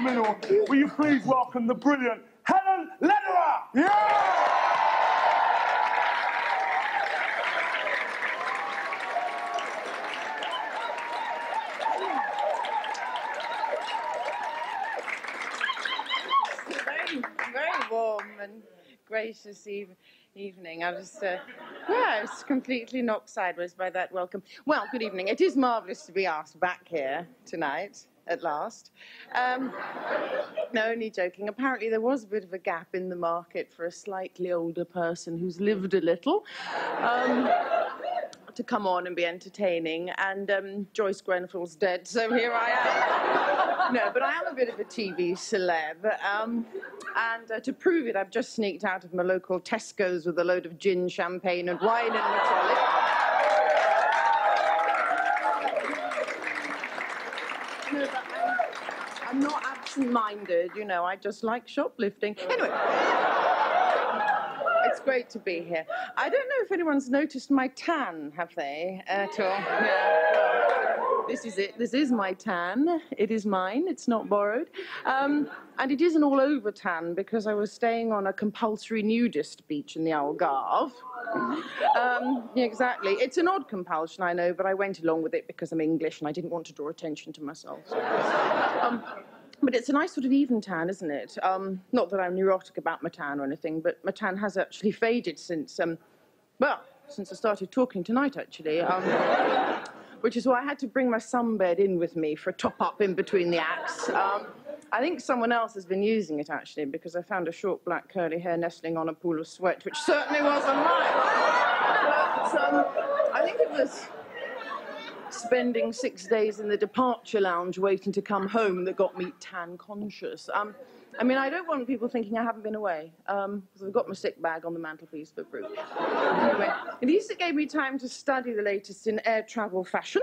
middle. Will you please welcome the brilliant Helen Lederer? Yeah! very, very warm and gracious eve- evening. I was, uh, yeah, I was completely knocked sideways by that welcome. Well, good evening. It is marvellous to be asked back here tonight, at last. Um, no, only joking. Apparently, there was a bit of a gap in the market for a slightly older person who's lived a little. Um, to come on and be entertaining, and um, Joyce Grenfell's dead, so here I am. No, but I am a bit of a TV celeb, um, and uh, to prove it, I've just sneaked out of my local Tesco's with a load of gin, champagne, and wine in my trolley. I'm, not absent-minded, you know. I just like shoplifting. Anyway. It's great to be here. I don't know if anyone's noticed my tan, have they, at all? This is it. This is my tan. It is mine. It's not borrowed. Um, and it is an all-over tan because I was staying on a compulsory nudist beach in the Algarve. Um, exactly. It's an odd compulsion, I know, but I went along with it because I'm English and I didn't want to draw attention to myself. So. Um, but it's a nice sort of even tan, isn't it? Um, not that I'm neurotic about my tan or anything, but my tan has actually faded since, um, well, since I started talking tonight, actually. Which is why I had to bring my sunbed in with me for a top up in between the acts. Um, I think someone else has been using it actually because I found a short black curly hair nestling on a pool of sweat, which certainly wasn't mine. But um, I think it was spending six days in the departure lounge waiting to come home that got me tan conscious. Um, I mean, I don't want people thinking I haven't been away, because um, I've got my sick bag on the mantelpiece for proof. anyway, at least it gave me time to study the latest in air travel fashion.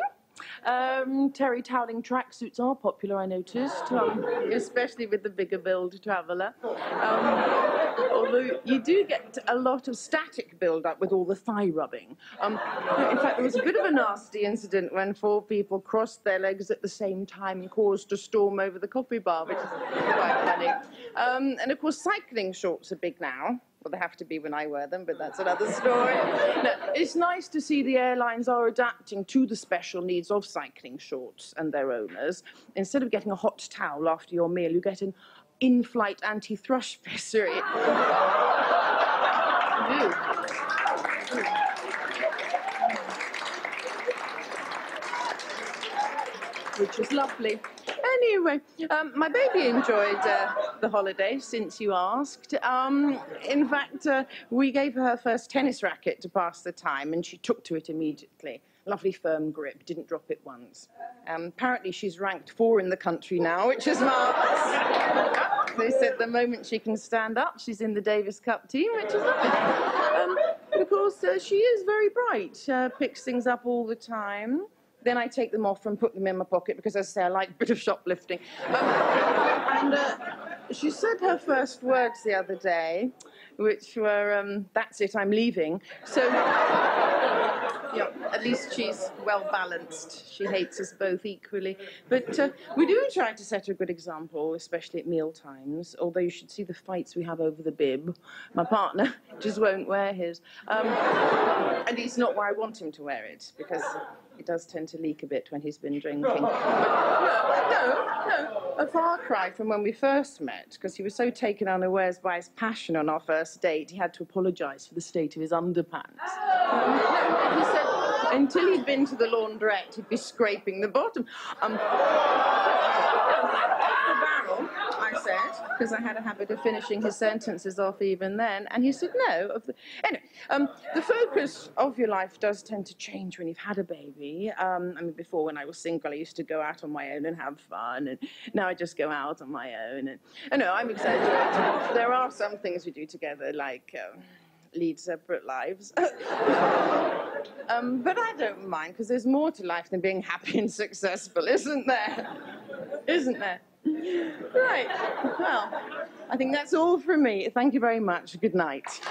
Um, terry toweling tracksuits are popular, I noticed, um, especially with the bigger build traveller. Um, you do get a lot of static build-up with all the thigh rubbing. Um, in fact, there was a bit of a nasty incident when four people crossed their legs at the same time and caused a storm over the coffee bar, which is quite funny. Um, and of course, cycling shorts are big now. Well, they have to be when I wear them, but that's another story. It's nice to see the airlines are adapting to the special needs of cycling shorts and their owners. Instead of getting a hot towel after your meal, you get an in-flight anti-thrush pessary. Which is lovely. Anyway, um, my baby enjoyed uh, the holiday, since you asked. Um, in fact, uh, we gave her her first tennis racket to pass the time, and she took to it immediately. Lovely firm grip, didn't drop it once. Um, apparently, she's ranked four in the country now, which is marvellous. They said the moment she can stand up, she's in the Davis Cup team, which is lovely. Um, of course, uh, she is very bright, uh, picks things up all the time. Then I take them off and put them in my pocket because, as I say, I like a bit of shoplifting. Um, and uh, she said her first words the other day, which were, um, that's it, I'm leaving. So, yeah, at least she's well balanced. She hates us both equally. But uh, we do try to set a good example, especially at meal times, although you should see the fights we have over the bib. My partner just won't wear his. Um, and it's not why I want him to wear it, because it does tend to leak a bit when he's been drinking. No, no, no, a far cry from when we first met, because he was so taken unawares by his passion on our first date, he had to apologise for the state of his underpants. No, he said until he'd been to the laundrette, he'd be scraping the bottom. Um, barrel, I said, because I had a habit of finishing his sentences off even then. And he said, no. Anyway, um, the focus of your life does tend to change when you've had a baby. Um, I mean, before when I was single, I used to go out on my own and have fun. And now I just go out on my own. And I know I'm exaggerating. there are some things we do together, like. Um, lead separate lives. um, but I don't mind because there's more to life than being happy and successful, isn't there? Isn't there? Right. Well, I think that's all from me. Thank you very much. Good night.